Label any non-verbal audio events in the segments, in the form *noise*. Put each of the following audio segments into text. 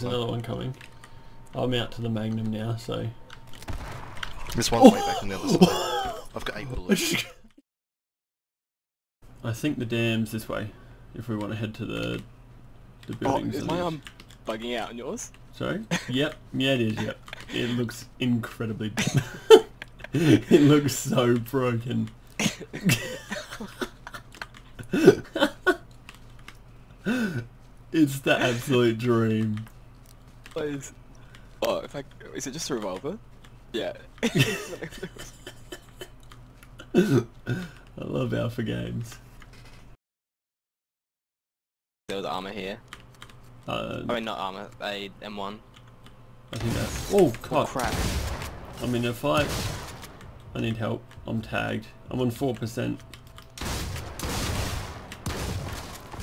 there's another one coming. I'm out to the Magnum now, so... This one's way back on the other side. *laughs* I've got eight *laughs* bullets. I think the dam's this way, if we want to head to the, the Oh, buildings. is my arm bugging out on yours? Sorry? Yep. Yeah, it is, yep. *laughs* It looks incredibly... it looks so broken. it's the absolute dream. Please. Oh, if I... Is it just a revolver? Yeah. *laughs* *laughs* I love Alpha Games. there was armor here. Uh, I mean, not armor, a M1. I think that... Oh, Oh, crap. I'm in a fight. I need help. I'm tagged. I'm on 4%.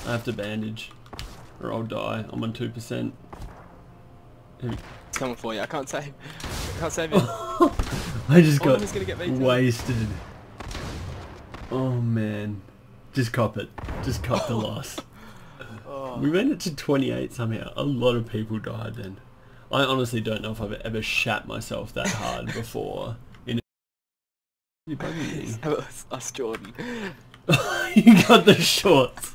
I have to bandage. Or I'll die. I'm on 2%. It's coming for you. I can't save. I can't save it. *laughs* I just Oh, got wasted. Oh man. Just cop it. Just cop the *laughs* loss. Oh. We made it to 28 somehow. A lot of people died then. I honestly don't know if I've ever shat myself that hard *laughs* before. In you bugging me? Was us, Jordan. you got the shorts.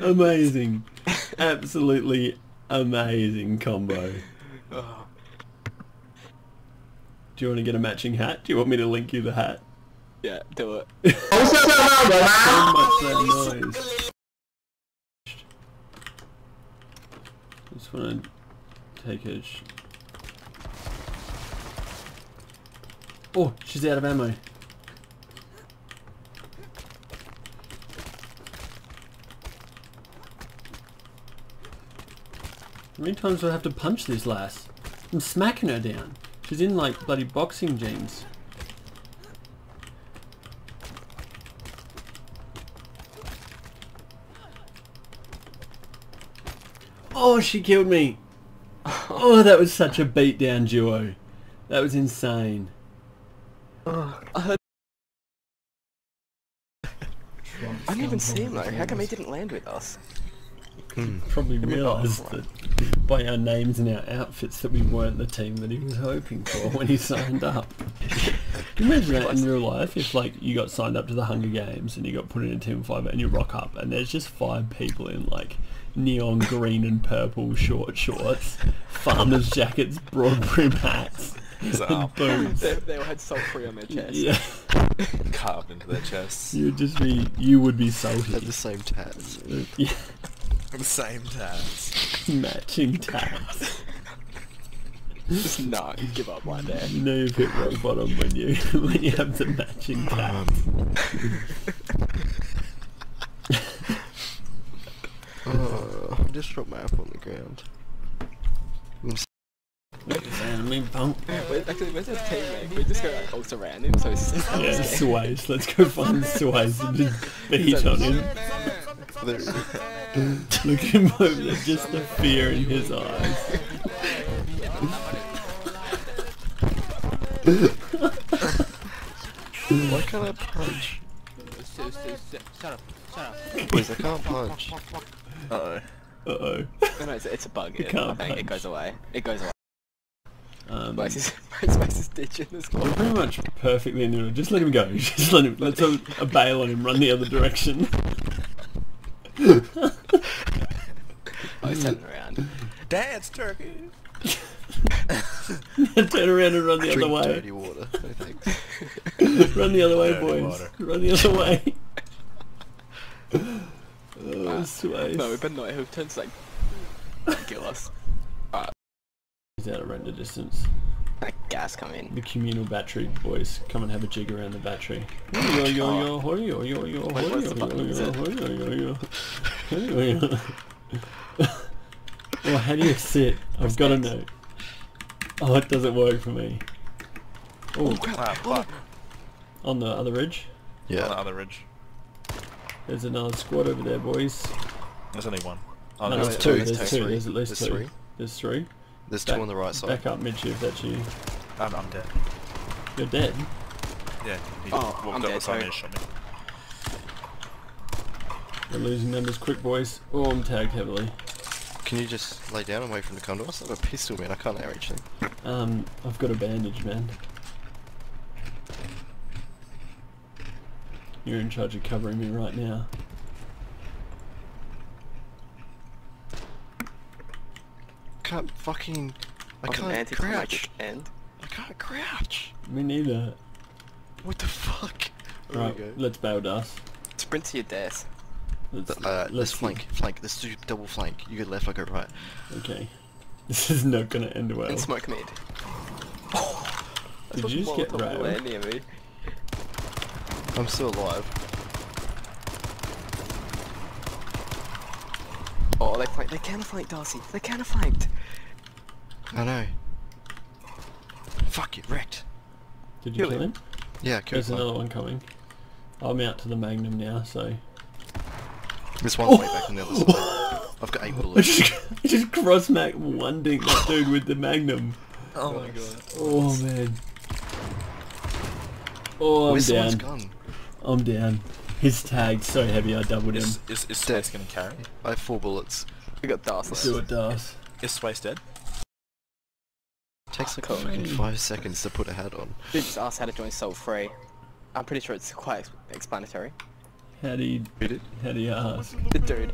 amazing. Absolutely amazing combo. *laughs* Oh. Do you want to get a matching hat? Do you want me to link you the hat? Yeah, do it. *laughs* So much that noise. Just want to take a... Oh, she's out of ammo. How many times do I have to punch this lass? I'm smacking her down. She's in like bloody boxing jeans. Oh, she killed me. *laughs* Oh, that was such a beatdown duo. That was insane. I heard. I didn't even see him though. How come he didn't land with us? Probably realised that by our names and our outfits that we weren't the team that he was hoping for when he signed up. *laughs* Can you imagine that in real life? If like you got signed up to the Hunger Games and you got put in a team of five and you rock up and there's just five people in like neon green and purple short shorts, *laughs* farmers jackets, broad brim hats, and boots. They, they all had salt free on their chest. Yeah, carved into their chests. you'd just be, you would be salty. Had salty. the same tats. Yeah, The same tabs. matching *laughs* tats. Just no, give up right there. You know you've hit rock bottom when you *laughs* when you have the matching tats. Oh, I just dropped my apple on the ground. Enemy bump. Wait, Actually, where's our teammate? We just go like close around him, so he's just Yeah, *laughs* Sways. Let's go find Sways and just beat on him. There, *laughs* Look at him over just the fear in his eyes. why can't I punch? Boys, I can't punch. Uh-oh. Uh-oh. No, no, it's, it's a bug. It, can't I think it goes away. It goes away. Um, Spice is, Spice is ditching as we're well. pretty much perfectly in the middle. Just let him go. *laughs* Just let him. Let's a, a bail on him. Run the other direction. Oh, he's mm. turning around. Dance turkey! *laughs* Turn around and run the Drink other way. dirty water. *laughs* Run the other way, Dirty boys. water. Run the other way. *laughs* oh, Sways. No, we better not. Turn to like kill us. He's out of render distance. Like gas coming. The communal battery boys come and have a jig around the battery. Yo yo yo yo yo yo yo Wait, what's the button? Is it- yo yo yo *laughs* Well, how do you sit? I've got to know. Oh, it doesn't work for me. Oh, Ah, fuck. on the other ridge. On the Yeah. other ridge. There's another squad over there, boys. There's only one. Oh, No, no, there's there's two. two, There's there's two. three. There's at least There's two. three. There's three. There's Back- two on the right side. Back up, Mitchie, if that's you. I'm, I'm dead. You're dead. Yeah, he Oh, walked I'm up dead, beside sorry. and shot me. We're losing numbers quick, boys. Oh, I'm tagged heavily. Can you just lay down and wait for him to come to us? I have got a pistol, man. I can't air reach them. Um, I've got a bandage, man. You're in charge of covering me right now. I can't fucking. I Of can't anticlimactic crouch. end. I can't crouch. Me neither. What the fuck? There Right, we go. let's bail dust. Sprint to your death. Let's, Uh, let's see- flank, flank. Let's do double flank. You go left, I go right. Okay. This is not gonna end well. And smoke mid. *gasps* Did you just get Molotov railed? land near me. I'm still alive. Oh, they fight. They counter flanked Darcy. They counter fight. I know. Fuck it, wrecked. Did you Kill kill him. him? Yeah, cool. There's another one coming. I'm out to the Magnum now, so... There's one way back on the other side. *laughs* I've got eight bullets. just, I just cross mac one dink that dude with the Magnum. Oh my god. Oh man. Oh, I'm Where's down. gun? I'm down. His tagged so heavy I doubled him. Is, is, is Space gonna carry? I have four bullets. We got Darcy. Let's do it, Das. Is Space dead? Takes like fucking five seconds to put a hat on. Dude just asked how to join Soul Free. I'm pretty sure it's quite ex- explanatory. How do you, Who did? how do you ask? The dude.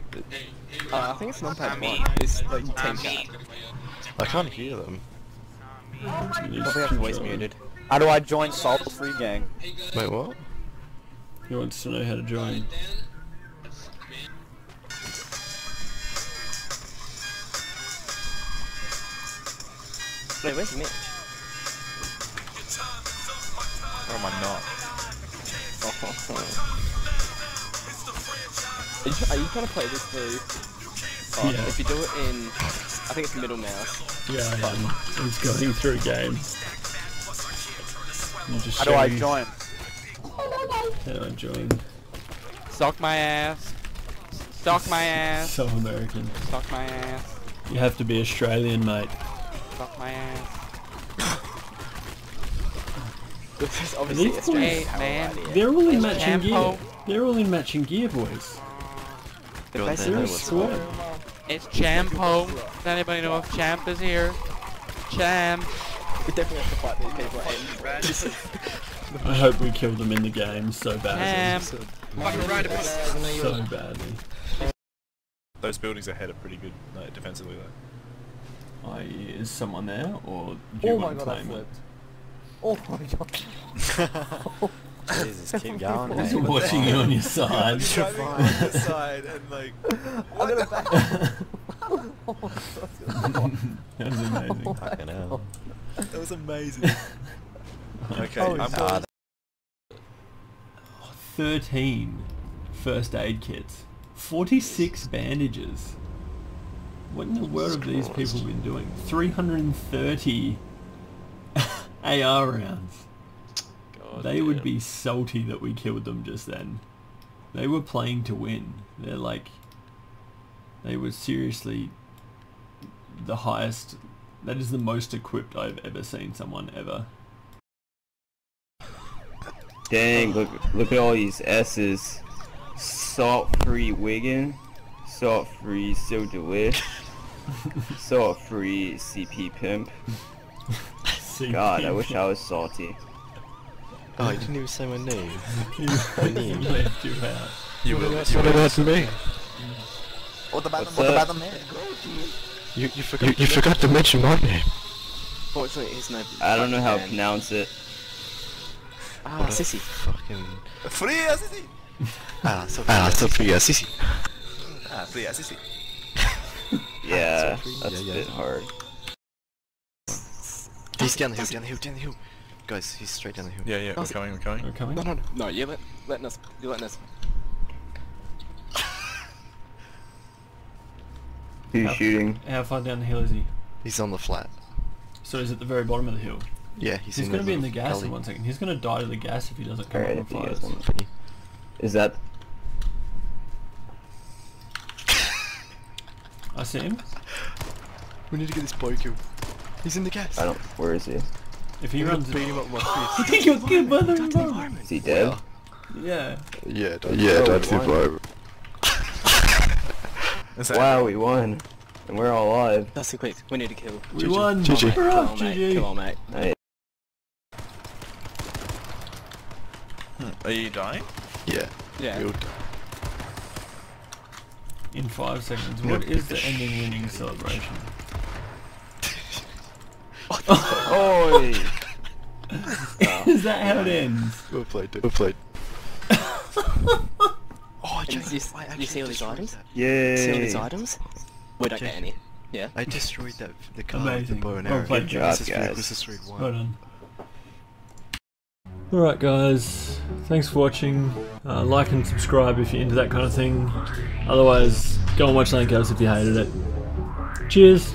Uh, I think it's numpad one. It's like team chat. I can't hear them. You Probably have voice muted. How do I join Soul Free Gang? Wait, what? He wants to know how to join. Wait, where's Mitch? Or am I not? Are you, tr- are you trying to play this through? Oh, Yeah. If you do it in, I think it's middle mouse. Yeah, I am. He's going through games. You How do I me join? How do I join? Suck my ass. Suck my ass. So American. Suck my ass. You have to be Australian, mate. Suck my ass. *laughs* This is obviously these a Hey, man. They're all in It's matching gear. Campo. They're all in matching gear, boys. They're God, they basically know They're a squad. It's Champo. Does anybody know if Champ is here? Champ. We definitely have to fight these people *laughs* and I hope we kill them in the game so badly. Champ. So badly. Those buildings ahead are pretty good like, defensively though. I, is someone there, or do you Oh want to god, claim it? Oh my god. *laughs* Jesus, keep *laughs* going. He's mate. watching you on your side. Driving on the side and like *laughs* I'm gonna back. that was amazing. Fucking hell. that was amazing. *laughs* okay, Oh, I'm God. 13 first aid kits. 46 bandages. What in the world have these people been doing? 330 AR *laughs* rounds. they would be salty that we killed them just then. They were playing to win. They're like, they were seriously the highest. That is the most equipped I've ever seen someone ever. Dang, look look at all these S's. Salt free Wiggin, salt free So Delish, *laughs* salt free CP Pimp. God, I wish I was salty. Oh, you didn't even say my name. *laughs* He *laughs* left you out. you will. What about me? What about What's the, what up? about the man? You, you forgot. You, forgot to mention my name. Fortunately, his name. I don't know how to pronounce it. Ah, What a sissy. Fucking. Free Assisi! *laughs* Ah, so ah, so free, Sissy. Ah, free Assisi. *laughs* Yeah, free, that's yeah, a bit yeah. hard. He's down the hill, down the hill, down the hill. Guys, he's straight down the hill. Yeah, yeah, we're coming, we're coming. We're coming? No, no, no. No, you're let, letting us. You're letting us. Who's How- shooting? How far down the hill is he? He's on the flat. So he's at the very bottom of the hill. Yeah, he's, He's going to be in the gas gully. in one second. He's going to die to the gas if he doesn't come Alright, up if and guys Is that I see him. We need to get this boy killed. He's in the gas. I don't where is he? If he I'm gonna runs... beat him up with *laughs* my fist. He got killed by the environment. Is he dead? Yeah. Yeah, Yeah, that's *laughs* that's the the environment. Is that Wow, we won. And we're all alive. That's the quick. We need to kill. We GG. won. GG. Kill Hurrah, on, mate. GG. Kill on, mate. Hey, Are you dying? Yeah. Yeah. We'll In five seconds. What is the ending winning celebration? Oi! is that how it ends? Well played, dude. Well played. oh, And Jake, you, s- I you actually see all these items? that. See all these items? We don't get any. Yeah. I destroyed that the car with the bow and Well played, Good job, Assassin's guys. Creed Assassin's Creed 1. Well done. Alright guys, thanks for watching. Uh, like and subscribe if you're into that kind of thing. Otherwise, go and watch Lancos if you hated it. Cheers!